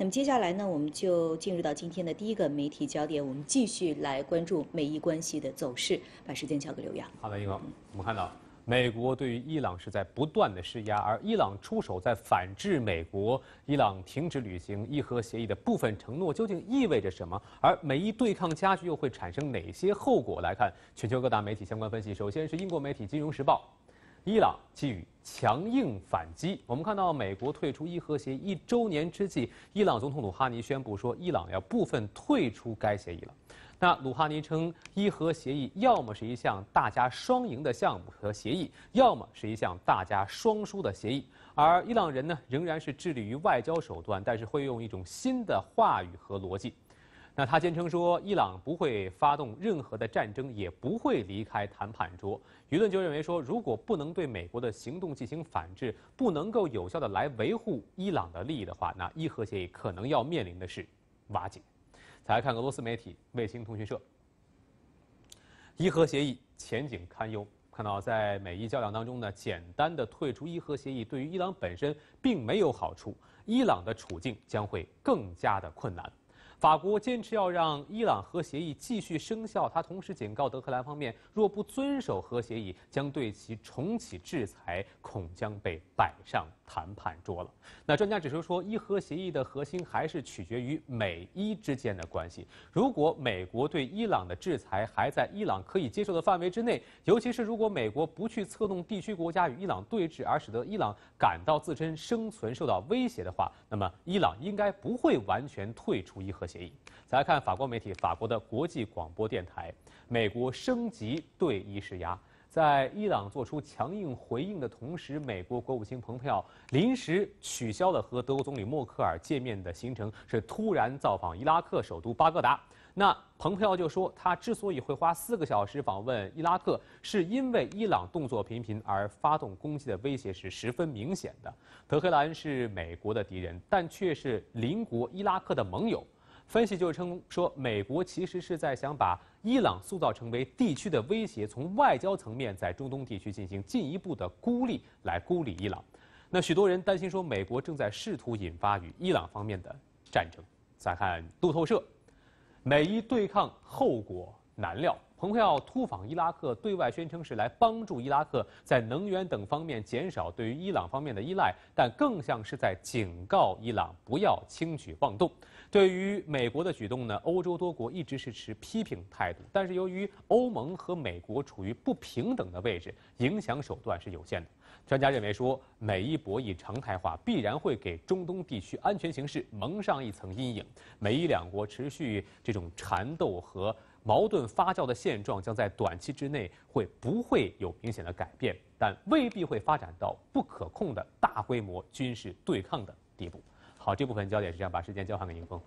那么接下来呢，我们就进入到今天的第一个媒体焦点，我们继续来关注美伊关系的走势。把时间交给刘洋。好的，英哥，我们看到美国对于伊朗是在不断的施压，而伊朗出手在反制美国，伊朗停止履行伊核协议的部分承诺，究竟意味着什么？而美伊对抗加剧又会产生哪些后果？来看全球各大媒体相关分析。首先是英国媒体《金融时报》。伊朗给予强硬反击。我们看到，美国退出伊核协议一周年之际，伊朗总统鲁哈尼宣布说，伊朗要部分退出该协议了。那鲁哈尼称，伊核协议要么是一项大家双赢的项目和协议，要么是一项大家双输的协议。而伊朗人呢，仍然是致力于外交手段，但是会用一种新的话语和逻辑。那他坚称说，伊朗不会发动任何的战争，也不会离开谈判桌。舆论就认为说，如果不能对美国的行动进行反制，不能够有效的来维护伊朗的利益的话，那伊核协议可能要面临的是瓦解。再来看俄罗斯媒体卫星通讯社，伊核协议前景堪忧。看到在美伊较量当中呢，简单的退出伊核协议对于伊朗本身并没有好处，伊朗的处境将会更加的困难。法国坚持要让伊朗核协议继续生效，他同时警告德黑兰方面，若不遵守核协议，将对其重启制裁，恐将被摆上谈判桌了。那专家指出说，伊核协议的核心还是取决于美伊之间的关系。如果美国对伊朗的制裁还在伊朗可以接受的范围之内，尤其是如果美国不去策动地区国家与伊朗对峙，而使得伊朗感到自身生存受到威胁的话，那么伊朗应该不会完全退出伊核。协议。再来看法国媒体，法国的国际广播电台，美国升级对伊施压，在伊朗做出强硬回应的同时，美国国务卿蓬佩奥临时取消了和德国总理默克尔见面的行程，是突然造访伊拉克首都巴格达。那蓬佩奥就说，他之所以会花四个小时访问伊拉克，是因为伊朗动作频频而发动攻击的威胁是十分明显的。德黑兰是美国的敌人，但却是邻国伊拉克的盟友。分析就称说，美国其实是在想把伊朗塑造成为地区的威胁，从外交层面在中东地区进行进一步的孤立，来孤立伊朗。那许多人担心说，美国正在试图引发与伊朗方面的战争。再看路透社，美伊对抗后果难料。蓬佩奥突访伊拉克，对外宣称是来帮助伊拉克在能源等方面减少对于伊朗方面的依赖，但更像是在警告伊朗不要轻举妄动。对于美国的举动呢，欧洲多国一直是持批评态度，但是由于欧盟和美国处于不平等的位置，影响手段是有限的。专家认为说，美伊博弈常态化必然会给中东地区安全形势蒙上一层阴影。美伊两国持续这种缠斗和。矛盾发酵的现状将在短期之内会不会有明显的改变，但未必会发展到不可控的大规模军事对抗的地步。好，这部分焦点是这样，把时间交还给宁峰。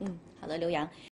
嗯，好的，刘洋。